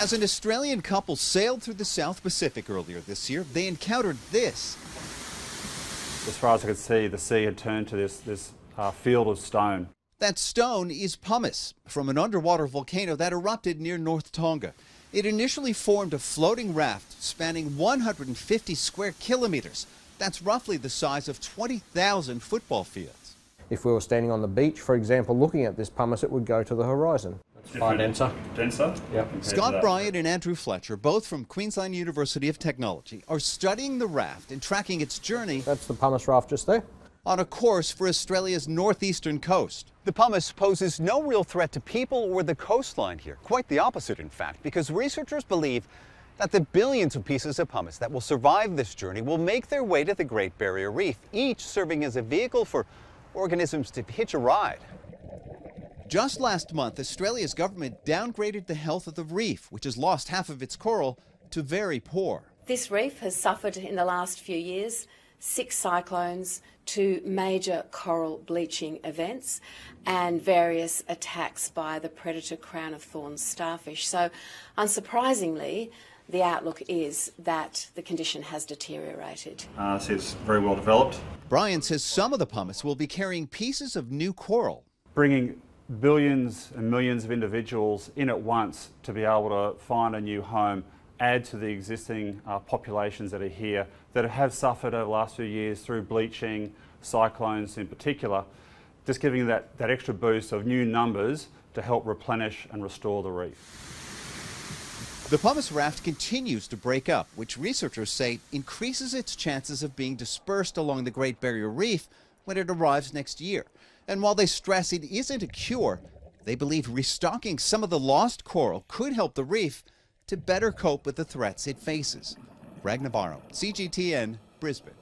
As an Australian couple sailed through the South Pacific earlier this year, they encountered this. As far as I could see, the sea had turned to this, this uh, field of stone. That stone is pumice from an underwater volcano that erupted near North Tonga. It initially formed a floating raft spanning 150 square kilometers. That's roughly the size of 20,000 football fields. If we were standing on the beach, for example, looking at this pumice, it would go to the horizon. It's far denser. Denser? Yep. Scott Bryan and Andrew Fletcher, both from Queensland University of Technology, are studying the raft and tracking its journey That's the pumice raft just there. on a course for Australia's northeastern coast. The pumice poses no real threat to people or the coastline here. Quite the opposite, in fact, because researchers believe that the billions of pieces of pumice that will survive this journey will make their way to the Great Barrier Reef, each serving as a vehicle for organisms to hitch a ride. Just last month, Australia's government downgraded the health of the reef, which has lost half of its coral, to very poor. This reef has suffered in the last few years six cyclones, two major coral bleaching events, and various attacks by the predator crown of thorns starfish. So, unsurprisingly, the outlook is that the condition has deteriorated. Uh, so it's very well developed. Bryan says some of the pumice will be carrying pieces of new coral. Bringing billions and millions of individuals in at once to be able to find a new home, add to the existing uh, populations that are here that have suffered over the last few years through bleaching, cyclones in particular, just giving that, that extra boost of new numbers to help replenish and restore the reef. The pumice raft continues to break up, which researchers say increases its chances of being dispersed along the Great Barrier Reef when it arrives next year. And while they stress it isn't a cure, they believe restocking some of the lost coral could help the reef to better cope with the threats it faces. Greg Navarro, CGTN, Brisbane.